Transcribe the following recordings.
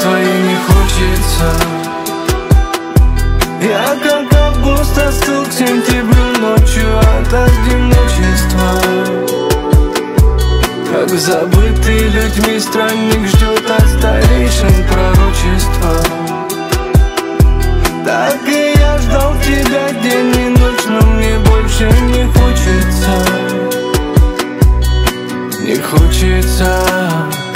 Твоей не хочется. Я как август остыл к сентябрю ночью от одиночества. Как забытый людьми странник ждет от старейшин пророчества. Так и я ждал тебя день и ночь, но мне больше не хочется. Не хочется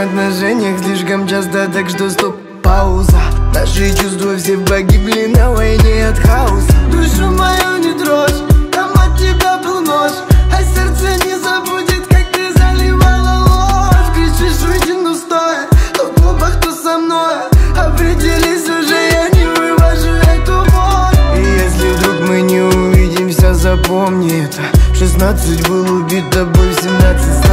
врала мне в отношениях слишком часто, так что стоп, пауза. Наши чувства все погибли на войне от хаоса. Душу мою не трожь, там от тебя был нож. А сердце не забудет, как ты заливала ложь. Кричишь, уйди, ну стой, то в клубах, то со мной. Определись уже, я не вывожу эту боль. И если вдруг мы не увидимся, запомни это. В 16 был убит тобой, в 17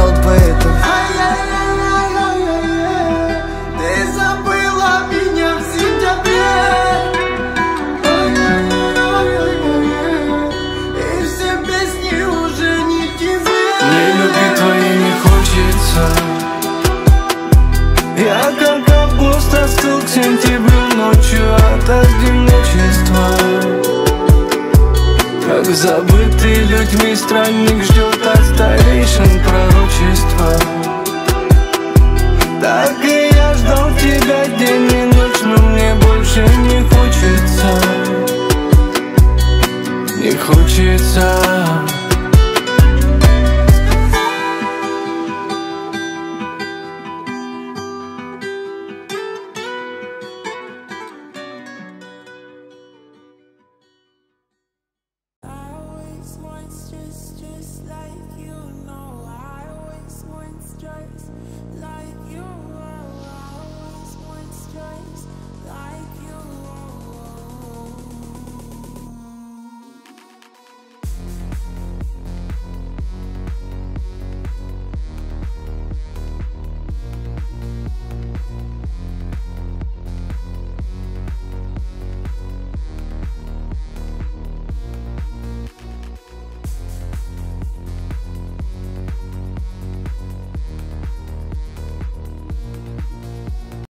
сентябрю ночью от одиночества Как забытый людьми странник ждет от старейшин пророчества